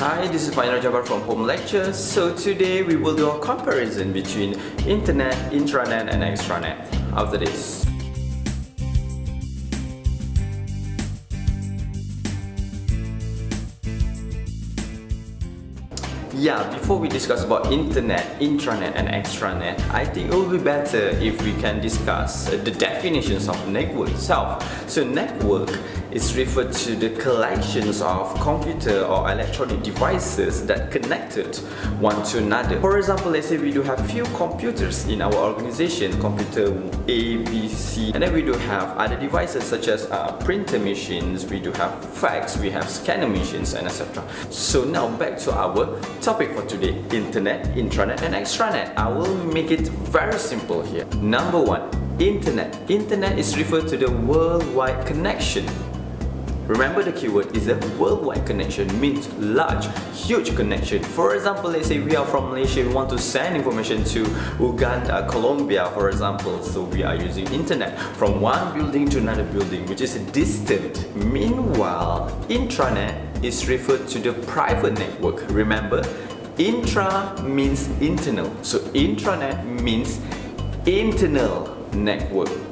Hi, this is Faindra Jabbar from Home Lectures. So today we will do a comparison between internet, intranet and extranet after this. Yeah, before we discuss about internet, intranet and extranet, I think it will be better if we can discuss uh, the definitions of network itself. So network is referred to the collections of computer or electronic devices that connected one to another. For example, let's say we do have few computers in our organization, computer A, B, And then we do have other devices such as uh, printer machines, we do have fax, we have scanner machines, and etc. So now back to our topic for today, internet, intranet, and extranet. I will make it very simple here. Number one, internet. Internet is referred to the worldwide connection Remember the keyword is a worldwide connection means large, huge connection. For example, let's say we are from Malaysia, we want to send information to Uganda, Colombia, for example. So we are using internet from one building to another building, which is distant. Meanwhile, intranet is referred to the private network. Remember, intra means internal. So intranet means internal network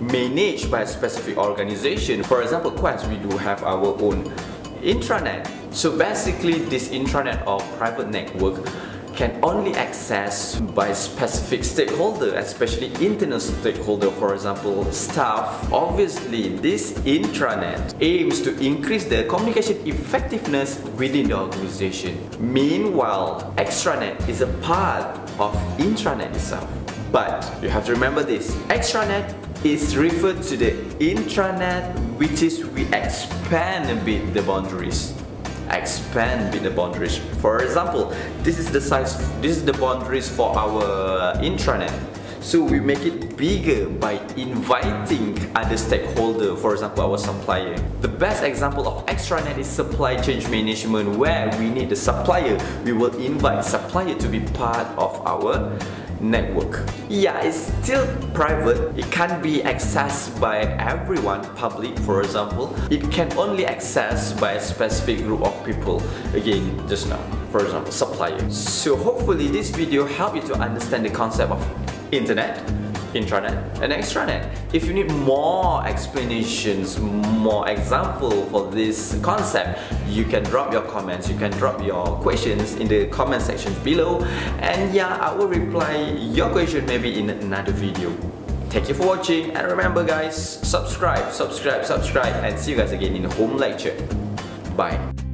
managed by a specific organization. For example, Quest, we do have our own intranet. So basically, this intranet or private network can only access by specific stakeholder, especially internal stakeholder, for example, staff. Obviously, this intranet aims to increase the communication effectiveness within the organization. Meanwhile, extranet is a part of intranet itself. But you have to remember this, extranet is referred to the intranet which is we expand a bit the boundaries. Expand bit the boundaries. For example this is the size this is the boundaries for our intranet so we make it bigger by inviting other stakeholder, for example our supplier. The best example of extranet is supply chain management where we need the supplier. We will invite supplier to be part of our network. Yeah, it's still private. It can't be accessed by everyone, public for example. It can only access by a specific group of people. Again, just now, for example, suppliers. So hopefully this video helped you to understand the concept of internet intranet and extranet. If you need more explanations, more example for this concept, you can drop your comments, you can drop your questions in the comment section below and yeah, I will reply your question maybe in another video. Thank you for watching and remember guys, subscribe, subscribe, subscribe and see you guys again in the home lecture. Bye.